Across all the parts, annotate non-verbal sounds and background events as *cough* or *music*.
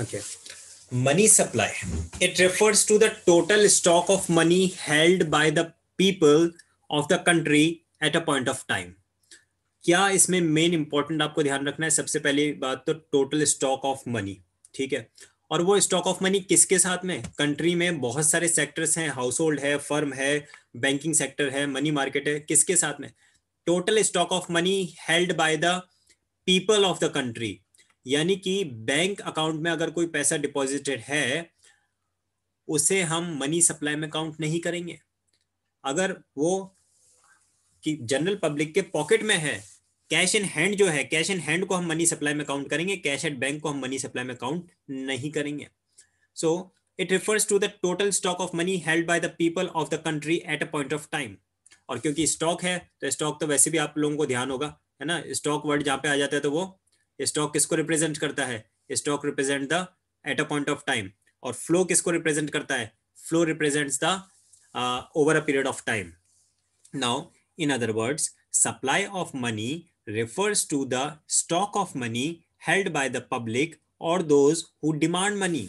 Okay. Money supply. It refers to the total stock of money held by the people of the country at a point of time. क्या इसमें main important आपको ध्यान रखना है सबसे पहली बात तो टोटल स्टॉक ऑफ़ मनी ठीक है और वो स्टॉक ऑफ़ मनी किसके साथ में कंट्री में बहुत सारे सेक्टर्स हैं हाउस होल्ड है फर्म है बैंकिंग सेक्टर है मनी मार्केट है, किसके साथ में total stock of money held by the people of the country यानी कि बैंक अकाउंट में अगर कोई पैसा डिपॉजिटेड है, उसे हम मनी सप्लाई में काउंट नहीं करेंगे। अगर वो कि जनरल पब्लिक के पॉकेट में है कैश इन हैंड जो है कैश इन हैंड को हम मनी सप्लाई में काउंट करेंगे कैश एट बैंक को हम मनी सप्लाई में काउंट नहीं करेंगे। So it refers to the total stock of money held by the people of the country at a point of time और क्योंकि स्टॉक है तो स्टॉक तो वैसे भी आप लोगों को ध्यान होगा, है ना? स्टॉक वर्ड जहाँ पे आ जाता है तो वो स्टॉक किसको रिप्रेजेंट करता है? Stock represent the at a point of time. और फ्लो किसको रिप्रेजेंट करता है? Flow represents the over a period of time now in other words supply of money refers to the stock of money held by the public or those who demand money.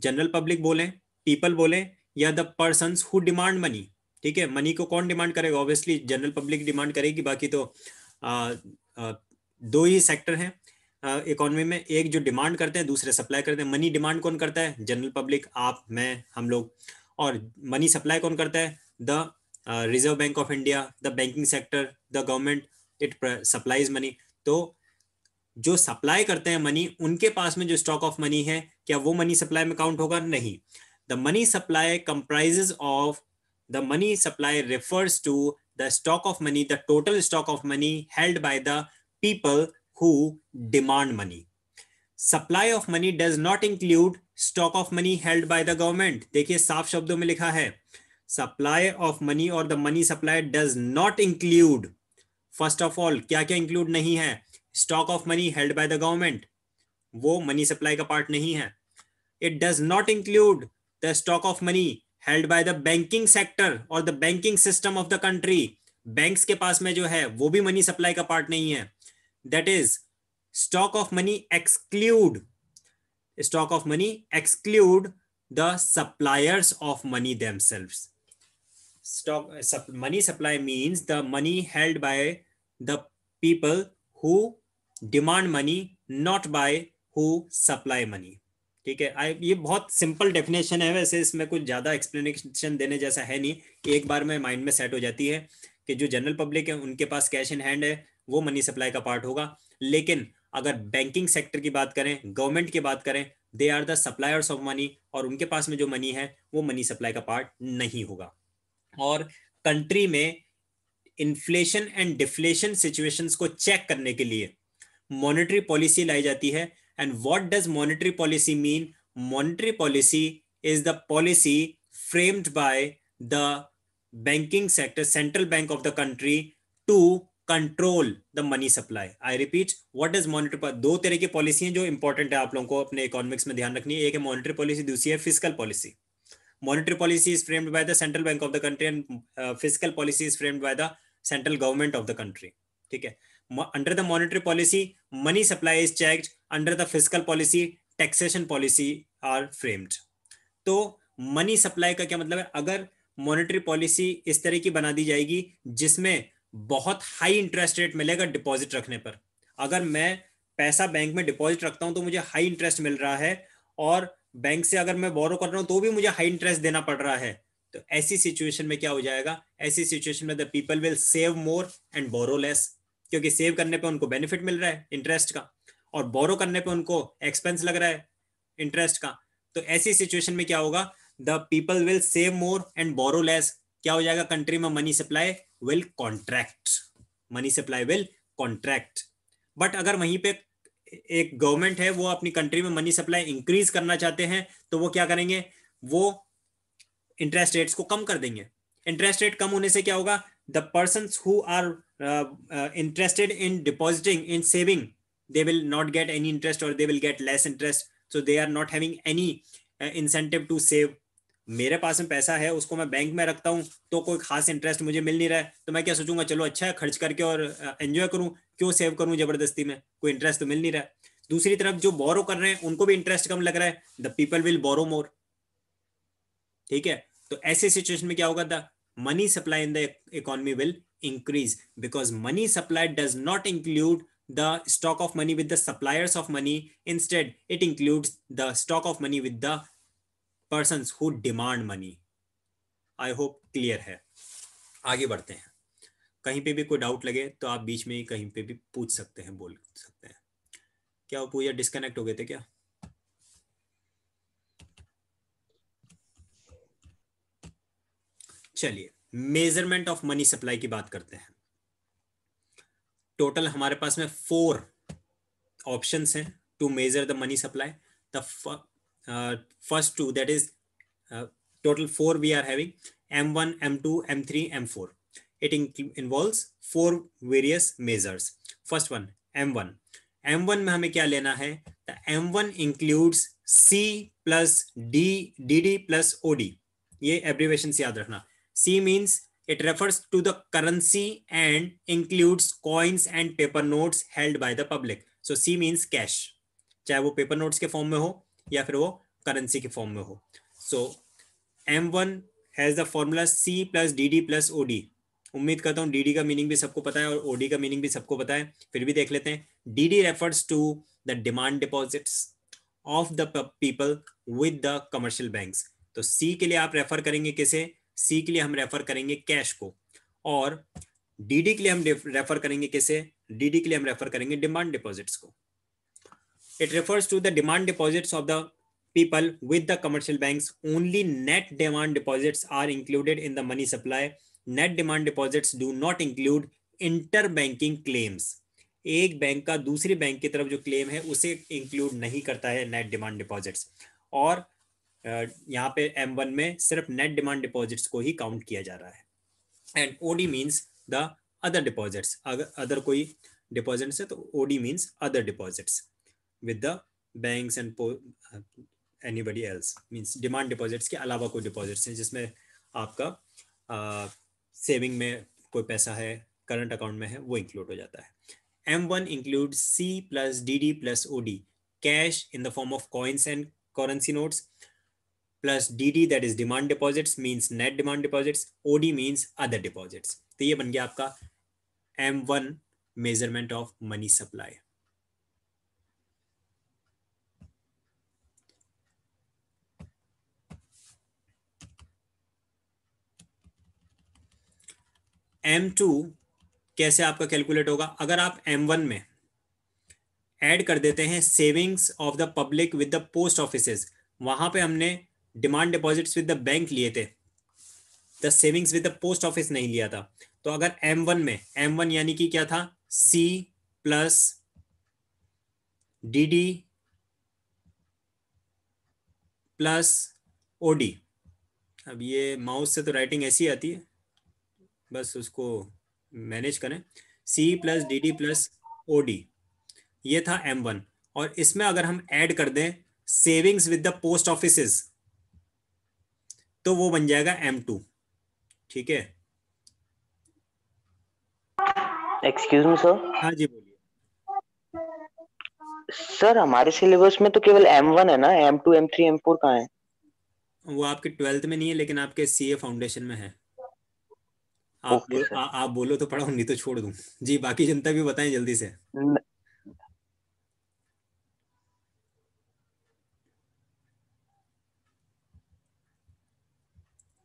General public बोले people बोले, या the person who demand money ठीक है? Money को कौन demand करेगा? Obviously general public demand करेगी, बाकी तो दो ही सेक्टर हैं। इकोनॉमी में एक जो डिमांड करते हैं, दूसरे सप्लाई करते हैं। मनी डिमांड कौन करता है? जनरल पब्लिक आप, मैं, हम लोग। और मनी सप्लाई कौन करता है? The reserve bank of India the banking sector the government it supplies money तो जो सप्लाई करते हैं मनी उनके पास में जो स्टॉक ऑफ़ मनी है, क्या वो मनी सप्लाई में काउंट होगा? नहीं। The money supply comprises of the money supply refers to the stock of money the total stock of money held by the people who demand money supply of money does not include stock of money held by the government देखिए, साफ़ शब्दों में लिखा है। Supply of money और the money supply does not include first of all क्या क्या include नहीं है? Stock of money held by the government वो मनी सप्लाई का पार्ट नहीं है। It does not include the stock of money held by the banking sector और the banking system of the country banks के पास में जो है, वो भी मनी सप्लाई का पार्ट नहीं है। That is stock of money exclude stock of money exclude the suppliers of money themselves. Stock sup, money supply means the money held by the people who demand money not by who supply money. ठीक है? आई ये बहुत simple definition है वैसे इसमें कुछ ज़्यादा explanation देने जैसा है नहीं। एक बार में माइंड में सेट हो जाती है कि जो जनरल पब्लिक है उनके पास कैश इन हैंड है वो मनी सप्लाई का पार्ट होगा। लेकिन अगर बैंकिंग सेक्टर की बात करें गवर्नमेंट की बात करें they are the suppliers of money और उनके पास में जो मनी है, वो मनी सप्लाई का पार्ट नहीं होगा। और कंट्री में इन्फ्लेशन एंड डिफ्लेशन सिचुएशंस को चेक करने के लिए मॉनेटरी पॉलिसी लाई जाती है। And what does monetary policy mean monetary policy is the policy framed by the banking sector central bank of the country to control the money supply I repeat what is monetary दो तरह की policy है जो important है आप लोगों को अपने इकोनॉमिक्स में ध्यान रखनी है। एक है मॉनिटरी पॉलिसी दूसरी है physical policy monetary policy is framed by the central bank of the country and physical policy is framed by the central government of the country ठीक है? Under the monetary policy money supply is check under the physical policy taxation policy are framed तो money supply का क्या मतलब है? अगर monetary policy इस तरह की बना दी जाएगी जिसमें बहुत हाई इंटरेस्ट रेट मिलेगा डिपॉजिट रखने पर। अगर मैं पैसा बैंक में डिपॉजिट रखता हूँ तो मुझे हाई इंटरेस्ट मिल रहा है और बैंक से अगर मैं बोरो कर रहा हूँ तो भी मुझे हाई इंटरेस्ट देना पड़ रहा है। तो ऐसी सिचुएशन में क्या हो जाएगा? ऐसी सिचुएशन में the people will save more and borrow less क्योंकि सेव करने पे उनको बेनिफिट मिल रहा है इंटरेस्ट का और बोरो करने पे उनको एक्सपेंस लग रहा है इंटरेस्ट का। तो ऐसी सिचुएशन में क्या होगा? The people will save more and borrow less क्या हो जाएगा? कंट्री में money supply will contract money supply will contract but अगर वहीं पे एक गवर्नमेंट है, वो अपनी कंट्री में मनी सप्लाई इंक्रीज करना चाहते हैं तो वो क्या करेंगे? वो इंटरेस्ट रेट्स को कम कर देंगे। इंटरेस्ट रेट कम होने से क्या होगा? The person who are interested in depositing in saving they will not get any interest और they will get less interest so they are not having any incentive to save मेरे पास में पैसा है, उसको मैं बैंक में रखता हूँ तो कोई खास इंटरेस्ट मुझे मिल नहीं रहा है तो मैं क्या सोचूँगा, चलो अच्छा है, खर्च करके और एंजॉय करूँ, क्यों सेव करूँ ज़बरदस्ती में, कोई इंटरेस्ट तो मिल नहीं रहा है। दूसरी तरफ़ जो बोरो कर रहे हैं, उनको भी इंटरेस्ट कम लग रहा है the people will borrow more ठीक है? तो ऐसे सिचुएशन में क्या होगा the money supply in the economy will increase, because money supply does not include the stock of money with the suppliers of money. Instead, it includes the stock of money with the persons who demand money. I hope clear है। आगे बढ़ते हैं। कहीं पे भी कोई doubt लगे तो आप बीच में ही कहीं पे भी पूछ सकते हैं, बोल सकते हैं। क्या वो पूजा डिस्कनेक्ट हो गए थे क्या? चलिए मेज़रमेंट ऑफ़ मनी सप्लाई की बात करते हैं। टोटल हमारे पास में फोर ऑप्शंस हैं to measure the money supply the first two that is total four we are having m1 m2 m3 m4 it in involves four various measures first one m1 m1 में हमें क्या लेना है the m1 includes c plus d dd plus od ये abbreviations याद रखना c means it refers to the currency and includes coins and paper notes held by the public so c means cash चाहे वो paper notes के form में हो या फिर वो करेंसी के फॉर्म में हो। So M one has the formula C plus D D plus O D उम्मीद करता हूँ डी का मीनिंग भी सबको पता है और डी का मीनिंग भी सबको पता है। फिर भी देख लेते हैं। D D refers to the demand deposits of the people with the commercial banks तो सी के लिए आप रेफर करेंगे किसे? सी के लिए हम रेफर करेंगे कैश को। और डीडी के लिए हम रेफर करेंगे किसे? डीडी के लिए हम रेफर करेंगे डिमांड डिपॉजिट्स को। It refers to the demand deposits of the people with the commercial banks. Only net demand deposits are included in the money supply. Net demand deposits do not include interbanking claims. एक bank का दूसरी bank की तरफ़ जो claim है, उसे include नहीं करता है नेट डिमांड डिपॉजिट्स और यहाँ पे एम वन में सिर्फ़ नेट डिमांड डिपॉजिट्स को ही काउंट किया जा रहा है। And OD means the other deposits अगर अदर कोई डिपॉजिट्स है तो OD means other deposits with the banks and anybody else means demand deposits के अलावा कोई डिपॉजिट्स हैं जिसमें आपका सेविंग में कोई पैसा है करंट अकाउंट में है, वो इंक्लूड हो जाता है। M one include C plus D D plus O D cash in the form of coins and currency notes plus D D that is demand deposits means net demand deposits O D means other deposits तो ये बन गया आपका M one measurement of money supply M two कैसे आपका calculate होगा? अगर आप एम वन में ऐड कर देते हैं savings of the public with the post office वहाँ पे हमने demand deposits with the bank लिए थे। The savings with the post office नहीं लिया था। तो अगर एम वन में एम वन यानी कि क्या था? C plus D D plus O D अब ये माउस से तो राइटिंग ऐसी आती है। बस उसको मैनेज करें। C plus D D plus O D ये था एम वन और इसमें अगर हम ऐड कर दें savings with the post office तो वो बन जाएगा एम टू ठीक है? एक्सक्यूज मी सर हाँ जी बोलिए। सर हमारे सिलेबस में तो केवल एम वन है ना? M two M three M four कहाँ है? वो आपके ट्वेल्थ में नहीं है लेकिन आपके सी ए फाउंडेशन में है। आप बोल, आ, आप बोलो तो पढ़ाओ नहीं तो छोड़ दूँ। जी बाकी जनता भी बताएँ जल्दी से।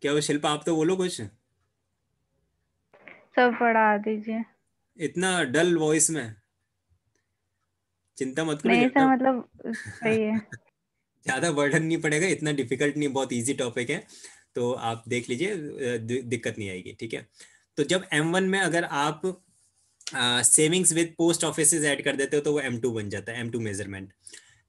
क्या वो शिल्पा आप तो बोलो कुछ। सब पढ़ा दीजिए। इतना डल वॉइस में। चिंता मत करो नहीं सर मतलब सही है। *laughs* ज़्यादा बर्डन नहीं पड़ेगा इतना डिफ़िकल्ट नहीं बहुत इजी टॉपिक है। तो आप देख लीजिए दिक्कत नहीं आएगी, ठीक है? तो जब M1 में अगर आप savings with post office add कर देते हो तो वो M2 बन जाता है M2 measurement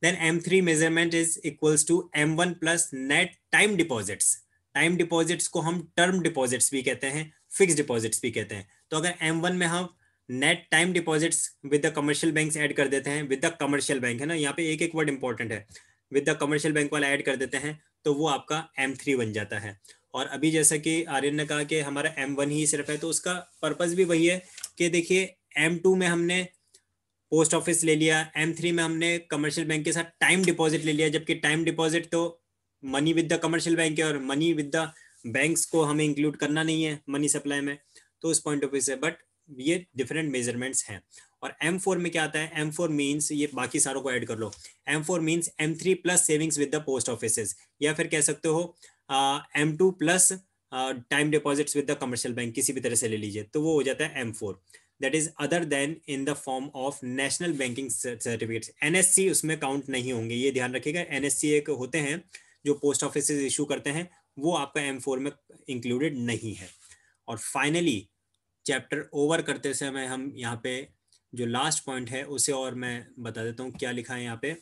then M3 measurement is equals to M1 plus net time deposits time deposits को हम टर्म डिपॉजिट्स भी कहते हैं फिक्स डिपॉजिट्स भी कहते हैं। तो अगर M1 में हम net time deposits with the commercial bank add कर देते हैं विद द कमर्शियल बैंक है ना? यहाँ पे एक एक वर्ड इंपॉर्टेंट है। विद द कमर्शियल बैंक वाला ऐड कर देते हैं तो वो आपका एम थ्री बन जाता है। और अभी जैसा कि आर्यन ने कहा कि हमारा एम वन ही सिर्फ़ है तो उसका पर्पज भी वही है कि देखिए एम टू में हमने पोस्ट ऑफ़िस ले लिया एम थ्री में हमने कमर्शियल बैंक के साथ टाइम डिपॉजिट ले लिया, जबकि टाइम डिपॉजिट तो money with the commercial bank है और मनी विद द बैंक्स को हमें इंक्लूड करना नहीं है मनी सप्लाई में तो उस पॉइंट ऑफ़ व्यू से बट ये डिफरेंट मेजरमेंट्स हैं। और एम फोर में क्या आता है? एम फोर मीन्स ये बाकी सारों को ऐड कर लो। M four means M three plus savings with the post office या फिर कह सकते हो M two plus time deposits with the commercial bank किसी भी तरह से ले लीजिए तो वो हो जाता है M four that is other than in the form of national banking certificates NSC उसमें काउंट नहीं होंगे, ये ध्यान रखिएगा। एनएससी एक होते हैं जो पोस्ट ऑफ़िस इशू करते हैं, वो आपका एम फोर में इंक्लूडेड नहीं है। और फाइनली चैप्टर ओवर करते समय हम यहाँ पे जो लास्ट पॉइंट है, उसे और मैं बता देता हूँ क्या लिखा है यहाँ पे।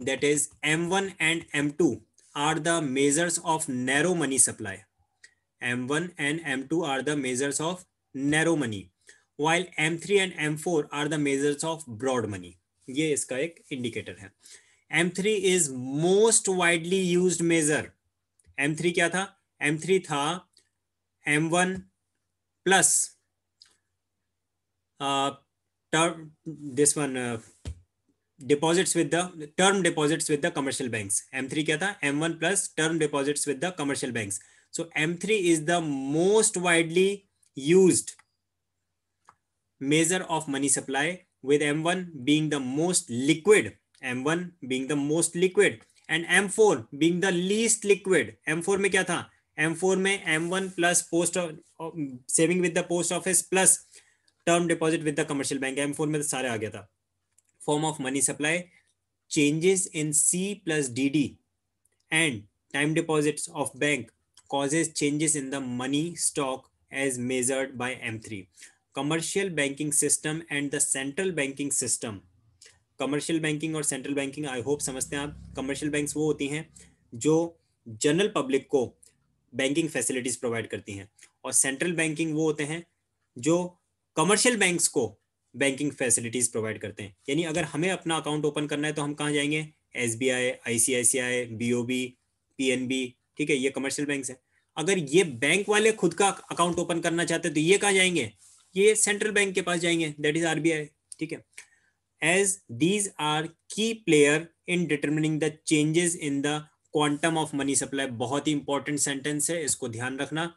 That is M1 one and M two are the measures of narrow money supply M one and M two are the measures of narrow money while M3 three and M four are the measures of broad money ये इसका एक indicator है। M three is most widely use measure M three क्या था? M three था M one plus uh, term, this one uh, deposits with the term deposits with the commercial banks. M3 क्या था M1 plus term deposits with the commercial banks. So M3 is the most widely used measure of money supply with M1 being the most liquid, M1 being the most liquid and M4 being the least liquid. M4 में क्या था M4 में M1 plus post saving with the post office term deposit with the commercial bank M four में तो सारे आ गया था। Form of money supply changes in C plus D D and time deposit of bank causes changes in the money stock as measured by M three commercial banking system and the central banking system commercial banking और central banking I hope समझते हैं आप। Commercial bank वो होती हैं जो general public को banking facilities provide करती हैं। और सेंट्रल बैंकिंग वो होते हैं जो कमर्शियल बैंक्स को बैंकिंग फैसिलिटीज़ प्रोवाइड करते हैं। यानी अगर हमें अपना अकाउंट ओपन करना है तो हम कहाँ जाएँगे? S B I I C I C I B O B P N B ठीक है ये कमर्शियल बैंक है। अगर ये बैंक वाले खुद का अकाउंट ओपन करना चाहते हैं तो ये कहा जाएँगे? ये सेंट्रल बैंक के पास जाएँगे दैट इज़ आरबीआई ठीक है। As these are key player in determining the changes in the quantum of money supply बहुत ही इंपॉर्टेंट सेंटेंस है इसको ध्यान रखना।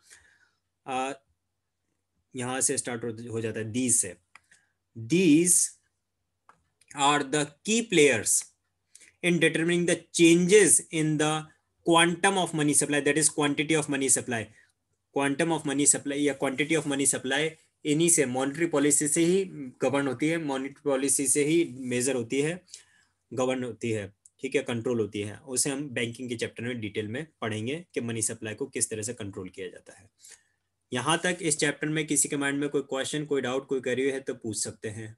Uh, यहाँ से स्टार्ट हो जाता है दीज से। These are the key players in determining the changes in the quantum of money supply that is quantity of money supply quantum of money supply या क्वांटिटी ऑफ़ मनी सप्लाई इन्हीं से monetary policy से ही govern होती है monetary policy से ही major होती है govern होती है, ठीक है कंट्रोल होती है। उसे हम बैंकिंग के चैप्टर में डिटेल में पढ़ेंगे कि मनी सप्लाई को किस तरह से कंट्रोल किया जाता है। यहाँ तक इस चैप्टर में किसी के माइंड में कोई क्वेश्चन, कोई डाउट, कोई करी है तो पूछ सकते हैं।